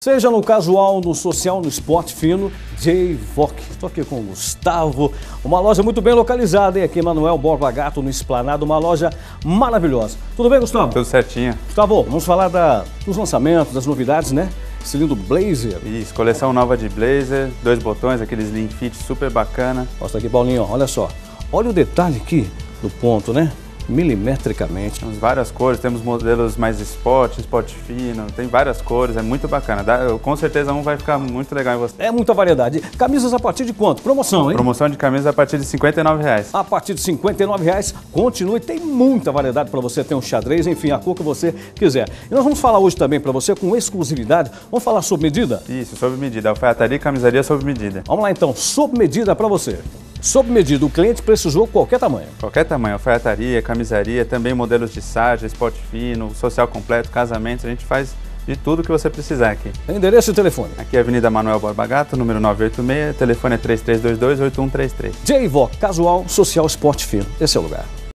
Seja no casual, no social, no esporte fino, J-Voc. Estou aqui com o Gustavo, uma loja muito bem localizada, hein? aqui Manuel Borba Gato, no Esplanado, uma loja maravilhosa. Tudo bem, Gustavo? Tudo certinho. Gustavo, vamos falar da, dos lançamentos, das novidades, né? Esse lindo blazer. Isso, coleção nova de blazer, dois botões, aqueles slim fit super bacana. Mostra aqui, Paulinho, olha só. Olha o detalhe aqui do ponto, né? Milimetricamente. Temos várias cores, temos modelos mais esporte, esporte fino, tem várias cores, é muito bacana. Dá, com certeza um vai ficar muito legal em você. É muita variedade. Camisas a partir de quanto? Promoção, hein? Promoção de camisas a partir de 59 reais. A partir de 59 reais, continue, tem muita variedade para você ter um xadrez, enfim, a cor que você quiser. E nós vamos falar hoje também para você com exclusividade, vamos falar sob medida? Isso, sob medida, alfaiataria e camisaria sob medida. Vamos lá então, sob medida para você. Sob medida, o cliente precisou qualquer tamanho. Qualquer tamanho, alfaiataria, camisaria, também modelos de sarja, esporte fino, social completo, casamentos, a gente faz de tudo que você precisar aqui. Endereço e telefone? Aqui é Avenida Manuel Borba Gato, número 986, telefone é 3322-8133. j Casual Social Esporte Fino. Esse é o lugar.